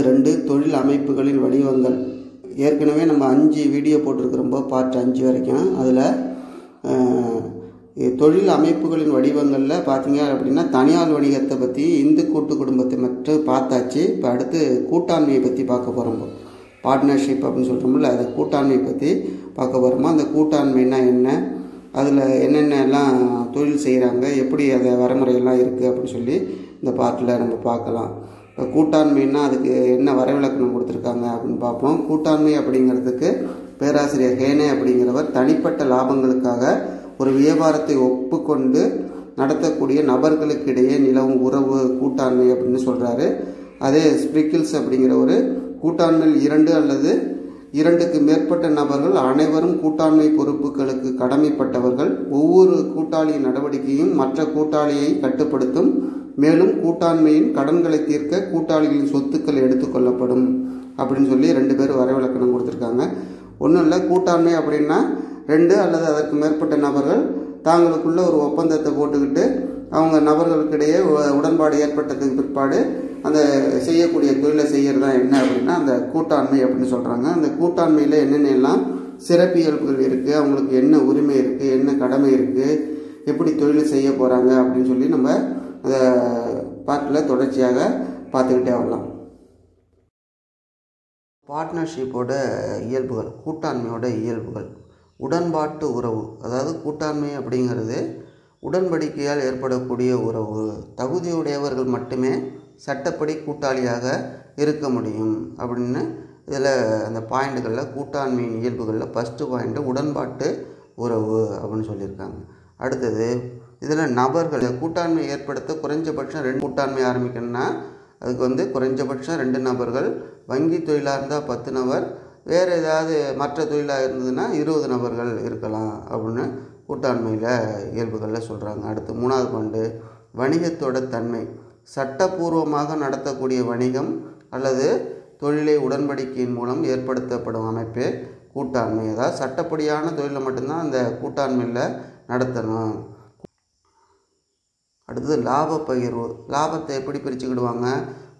அழகு ரெண்டு தொழில் அமைப்புகளின் வடிவங்கள். ஏற்கனவே நம்ம அஞ்சு வீடியோ போட்டிருக்கிறோம்போ பார்ட் அஞ்சு வரைக்கும். அதில் தொழில் அமைப்புகளின் வடிவங்களில் பார்த்தீங்க அப்படின்னா தனியார் வணிகத்தை பற்றி இந்து கூட்டு குடும்பத்தை மட்டும் பார்த்தாச்சு. இப்போ அடுத்து கூட்டாண்மையை பற்றி பார்க்க போகிறோம் பார்ட்னர்ஷிப் அப்படின்னு சொல்கிறோம்ல அதை கூட்டாண்மையை பற்றி பார்க்க போகிறோமோ அந்த கூட்டாண்மைனா என்ன? அதில் என்னென்ன எல்லாம் தொழில் செய்கிறாங்க எப்படி அதை வரைமுறையெல்லாம் இருக்குது அப்படின்னு சொல்லி இந்த பாட்டில் நம்ம பார்க்கலாம். கூட்டாண்மைன்னா அதுக்கு என்ன வரைவிலக்கணம் கொடுத்துருக்காங்க அப்படின்னு பார்ப்போம். கூட்டாண்மை அப்படிங்கிறதுக்கு பேராசிரியர் ஹேனே அப்படிங்கிறவர் தனிப்பட்ட லாபங்களுக்காக ஒரு வியாபாரத்தை ஒப்புக்கொண்டு நடத்தக்கூடிய நபர்களுக்கிடையே நிலவும் உறவு கூட்டாண்மை அப்படின்னு சொல்கிறாரு அதே ஸ்பிரிக்கிள்ஸ் அப்படிங்கிற ஒரு கூட்டாண்மையில் இரண்டு அல்லது இரண்டுக்கு மேற்பட்ட நபர்கள் அனைவரும் கூட்டாண்மை பொறுப்புகளுக்கு கடமைப்பட்டவர்கள். ஒவ்வொரு கூட்டாளியின் நடவடிக்கையும் மற்ற கூட்டாளியை கட்டுப்படுத்தும் மேலும் கூட்டாண்மையின் கடன்களை தீர்க்க கூட்டாளிகளின் சொத்துக்கள் எடுத்துக்கொள்ளப்படும் அப்படின்னு சொல்லி ரெண்டு பேர் வரைவிலக்கணம் கொடுத்துருக்காங்க. ஒன்றும் இல்லை கூட்டாண்மை அப்படின்னா ரெண்டு அல்லது அதற்கு மேற்பட்ட நபர்கள் தாங்களுக்குள்ள ஒரு ஒப்பந்தத்தை போட்டுக்கிட்டு அவங்க நபர்களுக்கிடையே உடன்பாடு ஏற்பட்டதுக்கு பிற்பாடு அந்த செய்யக்கூடிய தொழிலை செய்கிறது தான் என்ன அப்படின்னா அந்த கூட்டாண்மை அப்படின்னு சொல்கிறாங்க அந்த கூட்டாண்மையில் என்னென்ன எல்லாம் சிறப்பியல்புகள் இருக்குது அவங்களுக்கு என்ன உரிமை இருக்குது என்ன கடமை இருக்குது எப்படி தொழில் செய்ய போகிறாங்க அப்படின்னு சொல்லி நம்ம அந்த பாட்டில் தொடர்ச்சியாக பார்த்துக்கிட்டே வரலாம். பார்ட்னர்ஷிப்போட இயல்புகள் கூட்டாண்மையோட இயல்புகள் உடன்பாட்டு உறவு அதாவது கூட்டாண்மை அப்படிங்கிறது உடன்படிக்கையால் ஏற்படக்கூடிய உறவு தகுதியுடையவர்கள் மட்டுமே சட்டப்படி கூட்டாளியாக இருக்க முடியும் அப்படின்னு இதில் அந்த பாயிண்ட்டுகளில் கூட்டாண்மையின் இயல்புகளில் ஃபஸ்ட்டு பாயிண்ட்டு உடன்பாட்டு உறவு அப்படின்னு சொல்லியிருக்காங்க. அடுத்தது இதில் நபர்கள் கூட்டாண்மை ஏற்படுத்த குறைஞ்சபட்சம் ரெண்டு கூட்டாண்மை ஆரம்பிக்கணும்னா அதுக்கு வந்து குறைஞ்சபட்சம் ரெண்டு நபர்கள். வங்கி தொழிலாக இருந்தால் பத்து நபர். வேறு ஏதாவது மற்ற தொழிலாக இருந்ததுன்னா இருபது நபர்கள் இருக்கலாம் அப்படின்னு கூட்டாண்மையில் இயல்புகளில் சொல்கிறாங்க அடுத்து மூணாவது பாண்டு வணிகத்தோட தன்மை. சட்டப்பூர்வமாக நடத்தக்கூடிய வணிகம் அல்லது தொழிலை உடன்படிக்கையின் மூலம் ஏற்படுத்தப்படும் அமைப்பே கூட்டாண்மை. அதாவது சட்டப்படியான தொழிலை மட்டும்தான் அந்த கூட்டாண்மையில் நடத்தணும். அடுத்தது லாப பகிர்வு. லாபத்தை எப்படி பிரிச்சுக்கிடுவாங்க?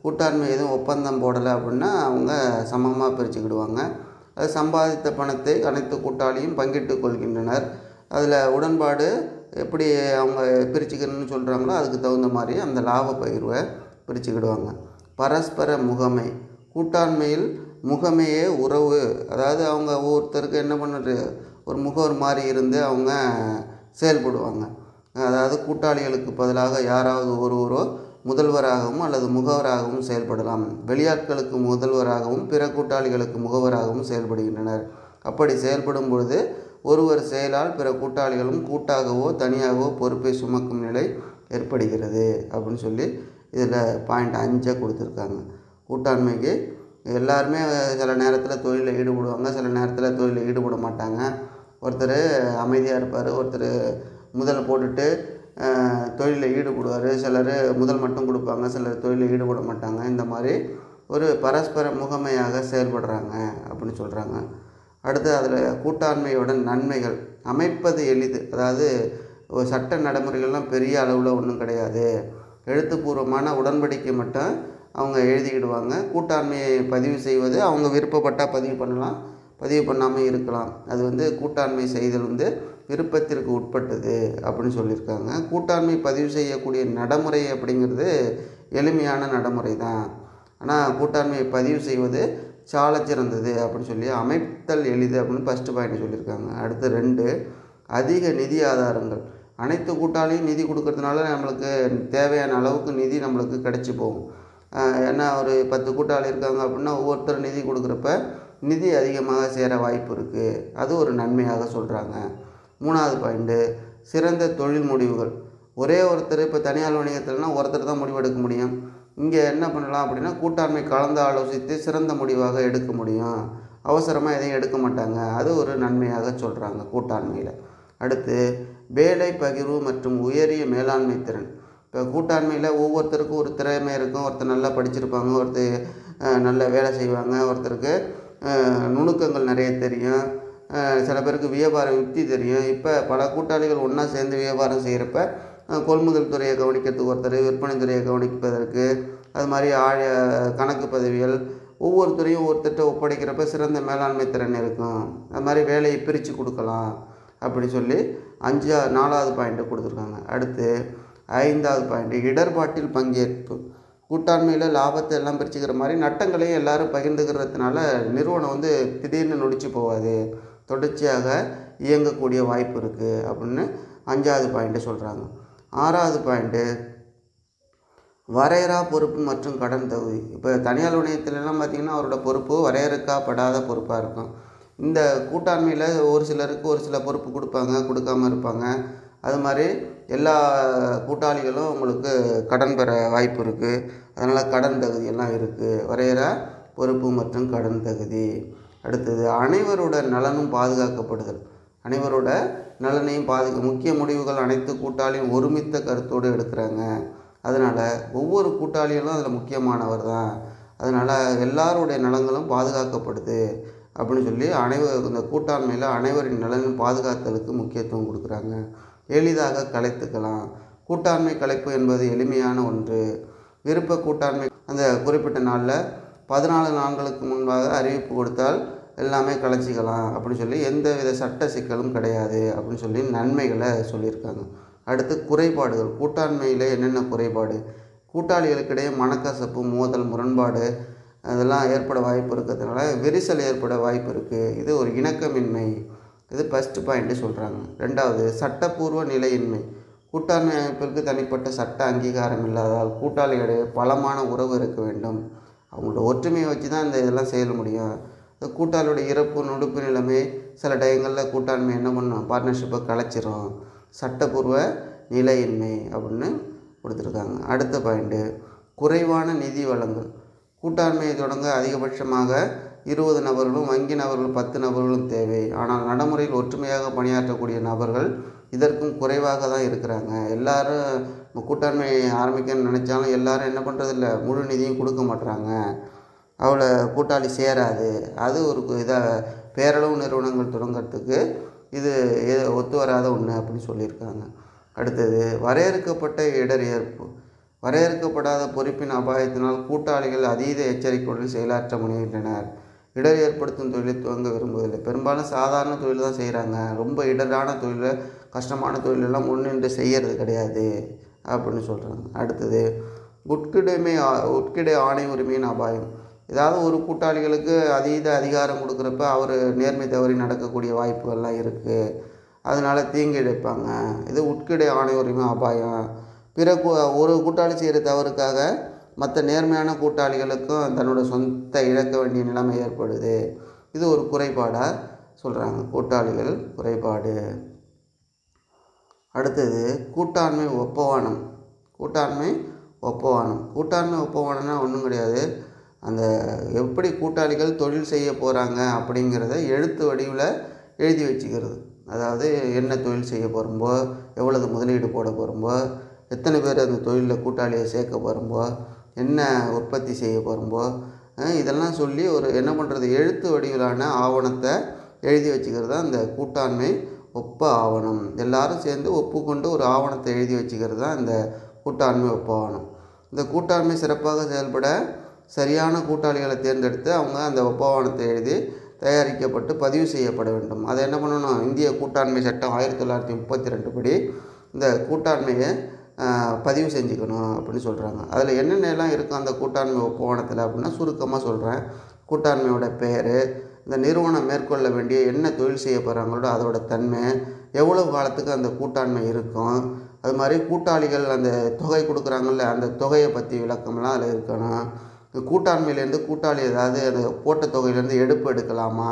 கூட்டாண்மை எதுவும் ஒப்பந்தம் போடலை அப்படின்னா அவங்க சமமாக பிரிச்சுக்கிடுவாங்க. அது சம்பாதித்த பணத்தை அனைத்து கூட்டாளியும் பங்கிட்டு கொள்கின்றனர். அதில் உடன்பாடு எப்படி அவங்க பிரிச்சுக்கணும்னு சொல்கிறாங்களோ அதுக்கு தகுந்த மாதிரி அந்த லாப பகிர்வை பிரிச்சுக்கிடுவாங்க. பரஸ்பர முகமை. கூட்டாண்மையில் முகமையே உறவு. அதாவது அவங்க ஒவ்வொருத்தருக்கு என்ன பண்ணுறது? ஒரு முகவர் மாதிரி இருந்து அவங்க செயல்படுவாங்க. அதாவது கூட்டாளிகளுக்கு பதிலாக யாராவது ஒருவரோ முதல்வராகவும் அல்லது முகவராகவும் செயல்படலாம். வெளியாட்களுக்கு முதல்வராகவும் பிற கூட்டாளிகளுக்கு முகவராகவும் செயல்படுகின்றனர். அப்படி செயல்படும் பொழுது ஒருவர் செயலால் பிற கூட்டாளிகளும் கூட்டாகவோ தனியாகவோ பொறுப்பை சுமக்கும் நிலை ஏற்படுகிறது அப்படின்னு சொல்லி இதில் பாயிண்ட் அஞ்சை கொடுத்துருக்காங்க. கூட்டாண்மைக்கு எல்லாருமே சில நேரத்தில் தொழிலில் ஈடுபடுவாங்க சில நேரத்தில் தொழிலில் ஈடுபட மாட்டாங்க. ஒருத்தர் அமைதியாக இருப்பார் ஒருத்தர் முதல் போட்டுட்டு தொழிலில் ஈடுபடுவார். சிலர் முதல் மட்டும் கொடுப்பாங்க சிலர் தொழிலில் ஈடுபட மாட்டாங்க. இந்த மாதிரி ஒரு பரஸ்பர முகமையாக செயல்படுறாங்க அப்படின்னு சொல்கிறாங்க அடுத்து அதில் கூட்டாண்மையோட நன்மைகள். அமைப்பது எளிது. அதாவது ஒரு சட்ட நடைமுறைகள்லாம் பெரிய அளவில் ஒன்றும் கிடையாது. எழுத்துப்பூர்வமான உடன்படிக்கை மட்டும் அவங்க எழுதிக்கிடுவாங்க. கூட்டாண்மையை பதிவு செய்வது அவங்க விருப்பப்பட்டால் பதிவு பண்ணலாம். பதிவு பண்ணாமல் இருக்கலாம். அது வந்து கூட்டாண்மை செய்தல் வந்து விருப்பத்திற்கு உட்பட்டது அப்படின்னு சொல்லியிருக்காங்க. கூட்டாண்மை பதிவு செய்யக்கூடிய நடைமுறை அப்படிங்கிறது எளிமையான நடைமுறை தான். ஆனால் கூட்டாண்மையை பதிவு செய்வது சால சிறந்தது அப்படின்னு சொல்லி அமைத்தல் எளிது அப்படின்னு ஃபஸ்ட்டு பாயிண்ட் சொல்லியிருக்காங்க. அடுத்து ரெண்டு அதிக நிதி ஆதாரங்கள். அனைத்து கூட்டாளியும் நிதி கொடுக்கறதுனால நம்மளுக்கு தேவையான அளவுக்கு நிதி நம்மளுக்கு கிடச்சி போகும். ஏன்னா ஒரு பத்து கூட்டாளி இருக்காங்க அப்படின்னா ஒவ்வொருத்தர் நிதி கொடுக்குறப்ப நிதி அதிகமாக சேர வாய்ப்பு இருக்குது அது ஒரு நன்மையாக சொல்கிறாங்க மூணாவது பாயிண்ட்டு சிறந்த தொழில் முடிவுகள். ஒரே ஒருத்தர் இப்போ தனியார் வணிகத்தில்னா ஒருத்தர் தான் முடிவெடுக்க முடியும். இங்கே என்ன பண்ணலாம் அப்படின்னா கூட்டாண்மை கலந்து ஆலோசித்து சிறந்த முடிவாக எடுக்க முடியும். அவசரமாக எதையும் எடுக்க மாட்டாங்க. அது ஒரு நன்மையாக சொல்கிறாங்க கூட்டாண்மையில். அடுத்து வேலை பகிர்வு மற்றும் உயரிய மேலாண்மை திறன். இப்போ கூட்டாண்மையில் ஒவ்வொருத்தருக்கும் ஒரு திறமை இருக்கும். ஒருத்தர் நல்லா படிச்சிருப்பாங்க ஒருத்தர் நல்ல வேலை செய்வாங்க ஒருத்தருக்கு நுணுக்கங்கள் நிறைய தெரியும். சில பேருக்கு வியாபார யுக்தி தெரியும். இப்போ பல கூட்டாளிகள் ஒன்றா சேர்ந்து வியாபாரம் செய்கிறப்ப கொள்முதல் துறையை கவனிக்கிறதுக்கு ஒருத்தர் விற்பனை துறையை கவனிப்பதற்கு அது மாதிரி ஆழ கணக்கு பதவிகள் ஒவ்வொரு துறையும் ஒருத்தட்ட ஒப்படைக்கிறப்ப சிறந்த மேலாண்மை திறன் இருக்கும். அது மாதிரி வேலையை பிரித்து கொடுக்கலாம் அப்படி சொல்லி அஞ்சா நாலாவது பாயிண்ட்டை கொடுத்துருக்காங்க. அடுத்து ஐந்தாவது பாயிண்ட் இடர்பாட்டில் பங்கேற்பு. கூட்டாண்மையில் லாபத்தை எல்லாம் பிரிச்சுக்கிற மாதிரி நட்டங்களையும் எல்லாரும் பகிர்ந்துக்கிறதுனால நிறுவனம் வந்து திடீர்னு நொடிச்சு போகாது. தொடர்ச்சியாக இயங்கக்கூடிய வாய்ப்பு இருக்குது அப்படின்னு அஞ்சாவது பாயிண்ட்டு சொல்கிறாங்க ஆறாவது பாயிண்ட்டு வரையறா பொறுப்பு மற்றும் கடன் தகுதி இப்போ தனியார் நிலையத்திலலாம் பார்த்திங்கன்னா அவரோட பொறுப்பு வரையறுக்கப்படாத பொறுப்பாக இருக்கும். இந்த கூட்டாண்மையில் ஒரு சிலருக்கு ஒரு சில பொறுப்பு கொடுப்பாங்க கொடுக்காம இருப்பாங்க. அது மாதிரி எல்லா கூட்டாளிகளும் உங்களுக்கு கடன் பெற வாய்ப்பு இருக்குது அதனால் கடன் தகுதியெல்லாம் இருக்குது வரையற பொறுப்பு மற்றும் கடன் தகுதி. அடுத்தது அனைவரோட நலனும் பாதுகாக்கப்படுதல். அனைவரோட நலனையும் பாதுகா முக்கிய முடிவுகள் அனைத்து கூட்டாளியும் ஒருமித்த கருத்தோடு எடுக்கிறாங்க. அதனால் ஒவ்வொரு கூட்டாளிகளும் அதில் முக்கியமானவர் தான். அதனால் எல்லாருடைய நலங்களும் பாதுகாக்கப்படுது அப்படின்னு சொல்லி அனைவர் இந்த கூட்டாண்மையில் அனைவரின் நலனும் பாதுகாத்தலுக்கு முக்கியத்துவம் கொடுக்குறாங்க. எளிதாக கலைத்துக்கலாம். கூட்டாண்மை கலைப்பு என்பது எளிமையான ஒன்று. விருப்ப கூட்டாண்மை அந்த குறிப்பிட்ட நாளில் பதினாலு நாட்களுக்கு முன்பாக அறிவிப்பு கொடுத்தால் எல்லாமே கலைச்சிக்கலாம் அப்படின்னு சொல்லி எந்த வித சட்ட சிக்கலும் கிடையாது அப்படின்னு சொல்லி நன்மைகளை சொல்லியிருக்காங்க. அடுத்து குறைபாடுகள். கூட்டாண்மையில் என்னென்ன குறைபாடு? கூட்டாளிகளுக்கிடையே மனக்கசப்பு மோதல் முரண்பாடு அதெல்லாம் ஏற்பட வாய்ப்பு இருக்கிறதுனால விரிசல் ஏற்பட வாய்ப்பு இருக்குது இது ஒரு இணக்கமின்மை. இது ஃபஸ்ட்டு பாயிண்ட்டு சொல்கிறாங்க ரெண்டாவது சட்டப்பூர்வ நிலையின்மை. கூட்டாண்மை அமைப்பிற்கு தனிப்பட்ட சட்ட அங்கீகாரம் இல்லாதால் கூட்டாளிகளிடையே பலமான உறவு இருக்க வேண்டும். அவங்களோட ஒற்றுமையை வச்சு தான் இந்த இதெல்லாம் செய்ய முடியும். இந்த இறப்பு நொடுப்பு நிலைமை சில டயங்களில் கூட்டாண்மை என்ன பண்ணும்? பார்ட்னர்ஷிப்பை கலைச்சிரும். சட்டப்பூர்வ நிலையின்மை அப்படின்னு கொடுத்துருக்காங்க. அடுத்த பாயிண்ட்டு குறைவான நிதி வளங்கள் கூட்டாண்மையை தொடங்க அதிகபட்சமாக இருபது நபர்களும் வங்கி நபர்கள் பத்து நபர்களும் தேவை. ஆனால் நடைமுறையில் ஒற்றுமையாக பணியாற்றக்கூடிய நபர்கள் இதற்கும் குறைவாக தான் இருக்கிறாங்க. எல்லாரும் கூட்டாண்மை ஆரம்பிக்கணும்னு நினச்சாலும் எல்லாரும் என்ன பண்ணுறதில்ல முழு நிதியும் கொடுக்க மாட்டுறாங்க அவ்வளோ கூட்டாளி சேராது. அது ஒரு இதாக பேரளவு நிறுவனங்கள் தொடங்கிறதுக்கு இது ஒத்து வராத ஒன்று அப்படின்னு சொல்லியிருக்காங்க. அடுத்தது வரையறுக்கப்பட்ட இடர் ஏற்பு வரையறுக்கப்படாத பொறுப்பின் அபாயத்தினால் கூட்டாளிகள் அதீத எச்சரிக்கையுடன் செயலாற்ற முனைகின்றனர். இடர் ஏற்படுத்தும் தொழிலை துவங்க விரும்புவதில்லை. பெரும்பாலும் சாதாரண தொழில் தான் செய்கிறாங்க ரொம்ப இடரான தொழிலை கஷ்டமான தொழிலெல்லாம் முன்னின்று செய்கிறது கிடையாது அப்படின்னு சொல்கிறாங்க அடுத்தது உட்கிடைமை உட்கிடை ஆணை உரிமையின் அபாயம். ஏதாவது ஒரு கூட்டாளிகளுக்கு அதீத அதிகாரம் கொடுக்குறப்ப அவர் நேர்மை தவறி நடக்கக்கூடிய வாய்ப்புகள்லாம் இருக்குது அதனால் தீங்கு இழைப்பாங்க இது உட்கிடை ஆணை உரிமை அபாயம். பிற ஒரு கூட்டாளி செய்கிற தவறுக்காக மற்ற நேர்மையான கூட்டாளிகளுக்கும் தன்னோட சொந்த இழக்க வேண்டிய நிலைமை ஏற்படுது. இது ஒரு குறைபாடாக சொல்கிறாங்க கூட்டாளிகள் குறைபாடு. அடுத்தது கூட்டாண்மை ஒப்பவானம். கூட்டாண்மை ஒப்பவானம். கூட்டாண்மை ஒப்பவானம்னா ஒன்றும் கிடையாது. அந்த எப்படி கூட்டாளிகள் தொழில் செய்ய போகிறாங்க அப்படிங்கிறத எழுத்து வடிவில் எழுதி வச்சுக்கிறது. அதாவது என்ன தொழில் செய்ய போகிறோம்போ எவ்வளவு முதலீடு போட போகிறோம்போ எத்தனை பேர் அந்த தொழிலில் கூட்டாளியை சேர்க்க போகிறோம்போ என்ன உற்பத்தி செய்ய போகிறோம்போ இதெல்லாம் சொல்லி ஒரு என்ன பண்ணுறது எழுத்து வடிவிலான ஆவணத்தை எழுதி வச்சுக்கிறது தான் இந்த கூட்டாண்மை ஒப்ப ஆவணம் எல்லாரும் சேர்ந்து ஒப்புக்கொண்டு ஒரு ஆவணத்தை எழுதி வச்சுக்கிறது தான் இந்த கூட்டாண்மை ஒப்ப ஆவணம் இந்த கூட்டாண்மை சிறப்பாக செயல்பட சரியான கூட்டாளிகளை தேர்ந்தெடுத்து அவங்க அந்த ஒப்பவானத்தை எழுதி தயாரிக்கப்பட்டு பதிவு செய்யப்பட வேண்டும். அதை என்ன பண்ணணும்? இந்திய கூட்டாண்மை சட்டம் ஆயிரத்தி தொள்ளாயிரத்தி முப்பத்தி ரெண்டு படி இந்த கூட்டாண்மையை பதிவு செஞ்சுக்கணும் அப்படின்னு சொல்கிறாங்க அதில் என்னென்னலாம் இருக்கும் அந்த கூட்டாண்மை ஒப்பவானத்தில் அப்படின்னா சுருக்கமாக சொல்கிறேன் கூட்டாண்மையோட பெயர் இந்த நிறுவனம் மேற்கொள்ள வேண்டிய என்ன தொழில் செய்ய போகிறாங்களோ அதோட தன்மை எவ்வளவு காலத்துக்கு அந்த கூட்டாண்மை இருக்கும் அது மாதிரி கூட்டாளிகள் அந்த தொகை கொடுக்குறாங்கல்ல அந்த தொகையை பற்றி விளக்கம்லாம் அதில் இருக்கணும். கூட்டாண்மையிலேருந்து கூட்டாளி ஏதாவது அந்த போட்ட தொகையிலேருந்து எடுப்பு எடுக்கலாமா?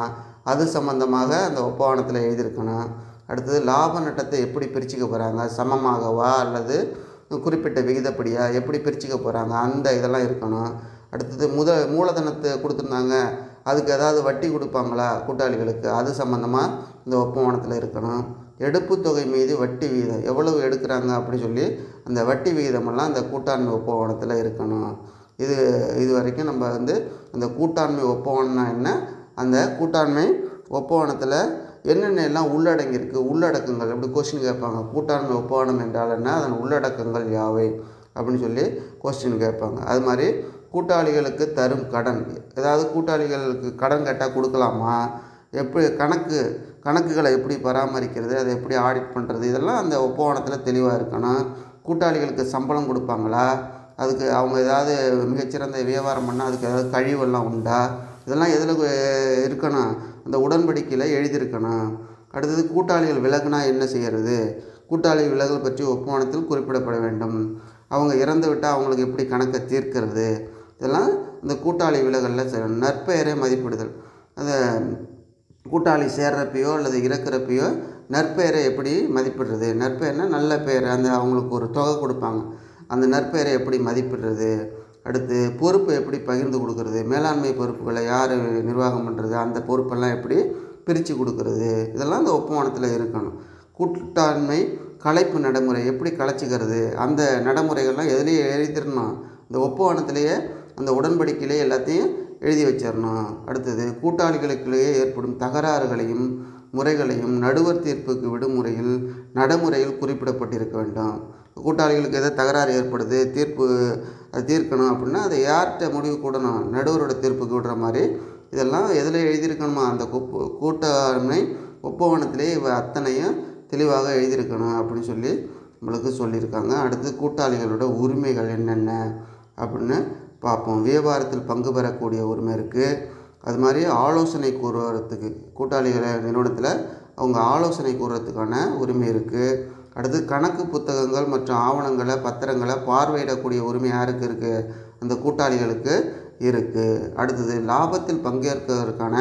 அது சம்மந்தமாக அந்த ஒப்பவானத்தில் எழுதியிருக்கணும். அடுத்தது லாப நட்டத்தை எப்படி பிரிச்சுக்க போகிறாங்க சமமாகவா அல்லது குறிப்பிட்ட விகிதப்படியாக எப்படி பிரிச்சுக்க போகிறாங்க அந்த இதெல்லாம் இருக்கணும். அடுத்தது முத மூலதனத்தை கொடுத்துருந்தாங்க. அதுக்கு ஏதாவது வட்டி கொடுப்பாங்களா கூட்டாளிகளுக்கு? அது சம்மந்தமாக இந்த ஒப்பந்தத்தில் இருக்கணும். எடுப்பு தொகை மீது வட்டி விகிதம் எவ்வளவு எடுக்கிறாங்க அப்படின்னு சொல்லி அந்த வட்டி விகிதமெல்லாம் அந்த கூட்டாண்மை ஒப்பந்தத்தில் இருக்கணும். இது இது வரைக்கும் நம்ம வந்து அந்த கூட்டாண்மை ஒப்பந்தம்னா என்ன? அந்த கூட்டாண்மை ஒப்பந்தத்தில் என்னென்ன எல்லாம் உள்ளடங்கியிருக்கு உள்ளடக்கங்கள். அப்படி கொஸ்டின் கேட்பாங்க. கூட்டாண்மை ஒப்பந்தம் என்றால் என்ன? அதன் உள்ளடக்கங்கள் யாவை? அப்படின்னு சொல்லி கொஸ்டின் கேட்பாங்க. அது மாதிரி கூட்டாளிகளுக்கு தரும் கடன். ஏதாவது கூட்டாளிகளுக்கு கடன் கேட்டால் கொடுக்கலாமா? எப்படி கணக்கு கணக்குகளை எப்படி பராமரிக்கிறது? அதை எப்படி ஆடிட் பண்ணுறது இதெல்லாம் அந்த ஒப்பந்தத்தில் தெளிவாக இருக்கணும். கூட்டாளிகளுக்கு சம்பளம் கொடுப்பாங்களா? அதுக்கு அவங்க ஏதாவது மிகச்சிறந்த வியாபாரம் பண்ணால் அதுக்கு ஏதாவது கழிவெல்லாம் உண்டா? இதெல்லாம் எதில் இருக்கணும்? அந்த உடன்படிக்கையில் எழுதியிருக்கணும். அடுத்தது கூட்டாளிகள் விலகுனா என்ன செய்கிறது கூட்டாளி விலகல் பற்றி ஒப்பந்தத்தில் குறிப்பிடப்பட வேண்டும். அவங்க இறந்து விட்டால் அவங்களுக்கு எப்படி கணக்கை தீர்க்கிறது? இதெல்லாம் இந்த கூட்டாளி விலகலில் செய்யணும் நற்பெயரை மதிப்பிடுதல். அந்த கூட்டாளி சேர்றப்பையோ அல்லது இறக்குறப்பையோ நற்பெயரை எப்படி மதிப்பிடுறது? நற்பெயர்னா நல்ல பெயர். அந்த அவங்களுக்கு ஒரு தொகை கொடுப்பாங்க. அந்த நற்பெயரை எப்படி மதிப்பிடுறது? அடுத்து பொறுப்பை எப்படி பகிர்ந்து கொடுக்கறது? மேலாண்மை பொறுப்புகளை யார் நிர்வாகம் பண்ணுறது அந்த பொறுப்பெல்லாம் எப்படி பிரித்து கொடுக்கறது? இதெல்லாம் அந்த ஒப்பந்தத்தில் இருக்கணும். கூட்டாண்மை கலைப்பு நடைமுறை எப்படி கலைச்சிக்கிறது? அந்த நடைமுறைகள்லாம் எதுலேயே எழுதிடணும்? இந்த ஒப்பந்தத்திலேயே அந்த உடன்படிக்கையிலே எல்லாத்தையும் எழுதி வச்சிடணும் அடுத்தது கூட்டாளிகளுக்கிடையே ஏற்படும் தகராறுகளையும் முறைகளையும் நடுவர் தீர்ப்புக்கு விடுமுறையில் நடைமுறையில் குறிப்பிடப்பட்டிருக்க வேண்டும். கூட்டாளிகளுக்கு எதாவது தகராறு ஏற்படுது தீர்ப்பு அது தீர்க்கணும் அப்படின்னா அதை யார்கிட்ட முடிவு கூடணும்? நடுவரோட தீர்ப்புக்கு விடுற மாதிரி இதெல்லாம் எதில் எழுதியிருக்கணுமா அந்த கூப்பு கூட்டாண்மை ஒப்பவனத்திலே இவ அத்தனையும் தெளிவாக எழுதியிருக்கணும் அப்படின்னு சொல்லி நம்மளுக்கு சொல்லியிருக்காங்க. அடுத்து கூட்டாளிகளோட உரிமைகள் என்னென்ன அப்படின்னு பார்ப்போம். வியாபாரத்தில் பங்கு பெறக்கூடிய உரிமை இருக்குது அது மாதிரி ஆலோசனை கூறுவதுக்கு கூட்டாளிகளை நிறுவனத்தில் அவங்க ஆலோசனை கூறுறதுக்கான உரிமை இருக்குது அடுத்து கணக்கு புத்தகங்கள் மற்றும் ஆவணங்களை பத்திரங்களை பார்வையிடக்கூடிய உரிமை யாருக்கு இருக்குது அந்த கூட்டாளிகளுக்கு இருக்குது அடுத்தது லாபத்தில் பங்கேற்கிறதுக்கான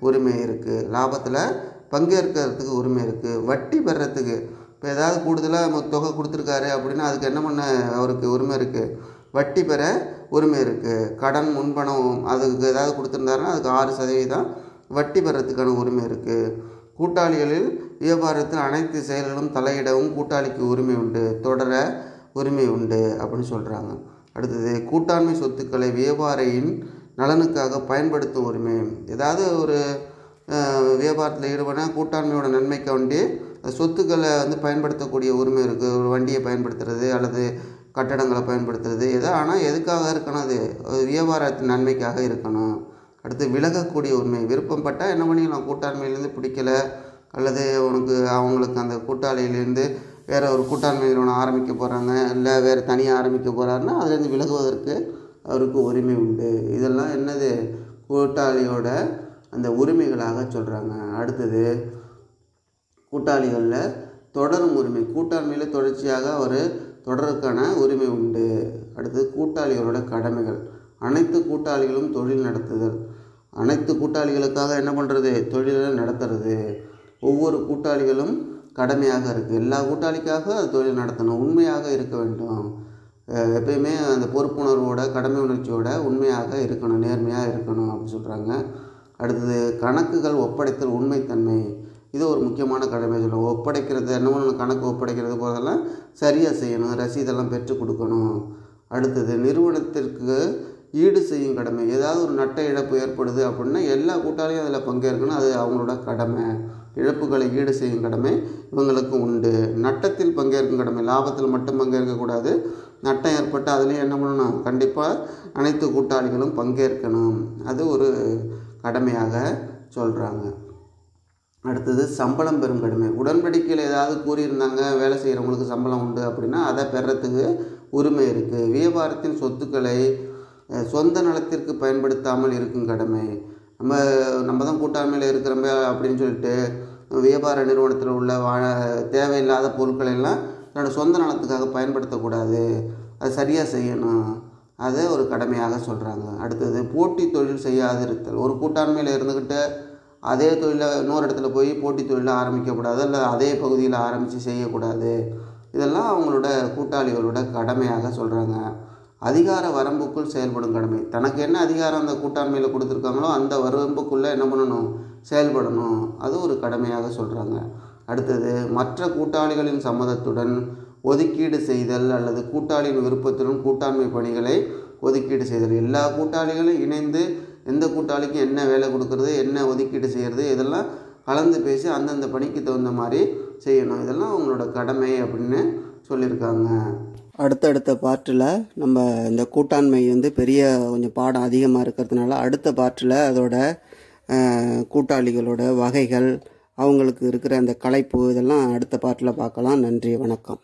உரிமை இருக்குது லாபத்தில் பங்கேற்கிறதுக்கு உரிமை இருக்குது வட்டி பெறத்துக்கு இப்போ ஏதாவது கூடுதலாக தொகை கொடுத்துருக்காரு அப்படின்னா அதுக்கு என்ன பண்ண அவருக்கு உரிமை இருக்குது வட்டி பெற உரிமை இருக்குது கடன் முன்பணம் அதுக்கு ஏதாவது கொடுத்துருந்தாருன்னா அதுக்கு ஆறு சதவீதம் வட்டி பெறத்துக்கான உரிமை இருக்குது கூட்டாளிகளில் வியாபாரத்தில் அனைத்து செயல்களும் தலையிடவும் கூட்டாளிக்கு உரிமை உண்டு தொடர உரிமை உண்டு அப்படின்னு சொல்கிறாங்க அடுத்தது கூட்டாண்மை சொத்துக்களை வியாபாரியின் நலனுக்காக பயன்படுத்தும் உரிமை. ஏதாவது ஒரு வியாபாரத்தில் ஈடுபட கூட்டாண்மையோட நன்மைக்கு வேண்டி சொத்துக்களை வந்து பயன்படுத்தக்கூடிய உரிமை இருக்குது ஒரு வண்டியை பயன்படுத்துறது அல்லது கட்டடங்களை பயன்படுத்துறது. எதோ ஆனால் எதுக்காக இருக்கணும் அது? வியாபாரத்தின் நன்மைக்காக இருக்கணும். அடுத்து விலகக்கூடிய உரிமை விருப்பப்பட்டால் என்ன பண்ணிக்கலாம் கூட்டாண்மையிலேருந்து பிடிக்கல. அல்லது உனக்கு அவங்களுக்கு அந்த கூட்டாளியிலேருந்து வேறு ஒரு கூட்டாண்மை நிறுவனம் ஆரம்பிக்க போகிறாங்க இல்லை வேறு தனியாக ஆரம்பிக்க போகிறாருன்னா அதுலேருந்து விலகுவதற்கு அவருக்கு உரிமை உண்டு. இதெல்லாம் என்னது? கூட்டாளியோட அந்த உரிமைகளாக சொல்கிறாங்க அடுத்தது கூட்டாளிகளில் தொடரும் உரிமை. கூட்டாண்மையில் தொடர்ச்சியாக ஒரு தொடருக்கான உரிமை உண்டு. அடுத்து கூட்டாளிகளோட கடமைகள். அனைத்து கூட்டாளிகளும் தொழில் நடத்துதல். அனைத்து கூட்டாளிகளுக்காக என்ன பண்ணுறது தொழிலை நடத்துறது. ஒவ்வொரு கூட்டாளிகளும் கடமையாக இருக்குது எல்லா கூட்டாளிக்காக அது தொழில் நடத்தணும். உண்மையாக இருக்க வேண்டும். எப்பயுமே அந்த பொறுப்புணர்வோட கடமை உணர்ச்சியோட உண்மையாக இருக்கணும். நேர்மையாக இருக்கணும் அப்படின்னு சொல்கிறாங்க அடுத்தது கணக்குகள் ஒப்படைத்தல் உண்மைத்தன்மை. இது ஒரு முக்கியமான கடமை சொல்லுவோம் ஒப்படைக்கிறது என்ன பண்ணணும் கணக்கு ஒப்படைக்கிறது போதெல்லாம் சரியாக செய்யணும் ரசீதெல்லாம் பெற்று கொடுக்கணும். அடுத்தது நிறுவனத்திற்கு ஈடு செய்யும் கடமை. ஏதாவது ஒரு நட்ட இழப்பு ஏற்படுது அப்படின்னா எல்லா கூட்டாளியும் அதில் பங்கேற்கணும். அது அவங்களோட கடமை. இழப்புகளை ஈடு செய்யும் கடமை இவங்களுக்கு உண்டு. நட்டத்தில் பங்கேற்கும் கடமை. லாபத்தில் மட்டும் பங்கேற்கக்கூடாது நட்டம் ஏற்பட்டு அதுலேயும் என்ன பண்ணணும்? கண்டிப்பாக அனைத்து கூட்டாளிகளும் பங்கேற்கணும். அது ஒரு கடமையாக சொல்கிறாங்க அடுத்தது சம்பளம் பெறும் கடமை. உடன்படிக்கையில் ஏதாவது கூறியிருந்தாங்க வேலை செய்கிறவங்களுக்கு சம்பளம் உண்டு அப்படின்னா அதை பெறத்துக்கு உரிமை இருக்குது வியாபாரத்தின் சொத்துக்களை சொந்த நலத்திற்கு பயன்படுத்தாமல் இருக்கும் கடமை. நம்ம நம்ம தான் கூட்டாண்மையில் இருக்கிறோமே அப்படின்னு சொல்லிட்டு வியாபார நிறுவனத்தில் உள்ள வா தேவையில்லாத பொருட்களை எல்லாம் தன்னோட சொந்த நலத்துக்காக பயன்படுத்தக்கூடாது. அது சரியாக செய்யணும். அதை ஒரு கடமையாக சொல்கிறாங்க அடுத்தது போட்டி தொழில் செய்யாதிருத்தல். ஒரு கூட்டாண்மையில் இருந்துக்கிட்டு அதே தொழிலை இன்னொரு இடத்துல போய் போட்டி தொழிலை ஆரம்பிக்கக்கூடாது இல்லை அதே பகுதியில் ஆரம்பித்து செய்யக்கூடாது. இதெல்லாம் அவங்களோட கூட்டாளிகளோட கடமையாக சொல்கிறாங்க அதிகார வரம்புக்குள் செயல்படும் கடமை. தனக்கு என்ன அதிகாரம் அந்த கூட்டாண்மையில் கொடுத்துருக்காங்களோ அந்த வரம்புக்குள்ளே என்ன பண்ணணும்? செயல்படணும். அது ஒரு கடமையாக சொல்கிறாங்க அடுத்தது மற்ற கூட்டாளிகளின் சம்மதத்துடன் ஒதுக்கீடு செய்தல் அல்லது கூட்டாளியின் விருப்பத்துடன் கூட்டாண்மை பணிகளை ஒதுக்கீடு செய்தல். எல்லா கூட்டாளிகளும் இணைந்து எந்த கூட்டாளிக்கும் என்ன வேலை கொடுக்கறது என்ன ஒதுக்கீடு செய்கிறது இதெல்லாம் கலந்து பேசி அந்தந்த பணிக்கு தகுந்த மாதிரி செய்யணும். இதெல்லாம் அவங்களோட கடமை அப்படின்னு சொல்லியிருக்காங்க. அடுத்தடுத்த பாட்டில் நம்ம இந்த கூட்டாண்மை வந்து பெரிய கொஞ்சம் பாடம் அதிகமாக இருக்கிறதுனால அடுத்த பாட்டில் அதோட கூட்டாளிகளோட வகைகள் அவங்களுக்கு இருக்கிற அந்த கலைப்பு இதெல்லாம் அடுத்த பாட்டில் பார்க்கலாம். நன்றி வணக்கம்.